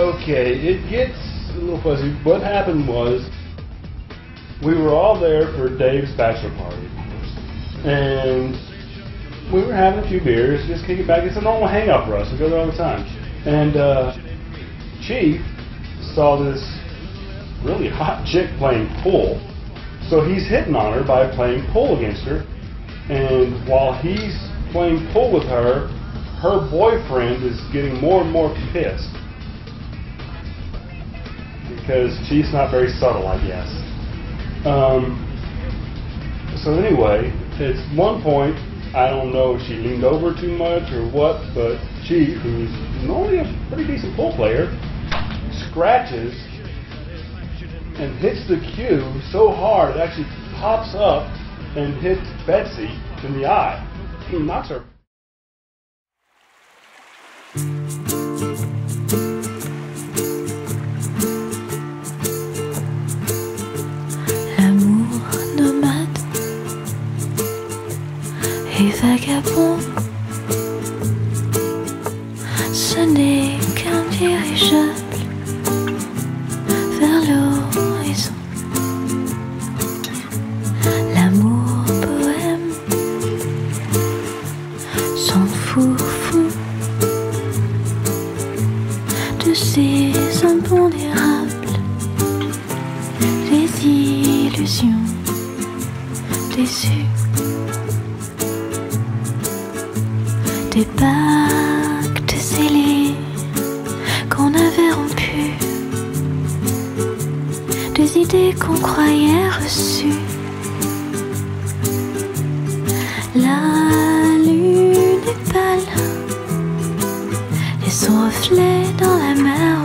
Okay, it gets a little fuzzy. What happened was we were all there for Dave's bachelor party, and we were having a few beers, just kicking back. It's a normal hangout for us. We go there all the time. And uh, Chief saw this really hot chick playing pool, so he's hitting on her by playing pool against her. And while he's playing pool with her, her boyfriend is getting more and more pissed because she's not very subtle, I guess. Um, so anyway, at one point, I don't know if she leaned over too much or what, but she, who's normally a pretty decent pool player, scratches and hits the cue so hard it actually pops up and hits Betsy in the eye. He knocks her. Et vagabond, ce n'est qu'un dirigeable vers l'horizon. L'amour poème s'en fout fou de ces impondérables les illusions déçues des pactes scellés qu'on avait rompus. Des idées qu'on croyait reçues. La lune est pâle et son reflet dans la mer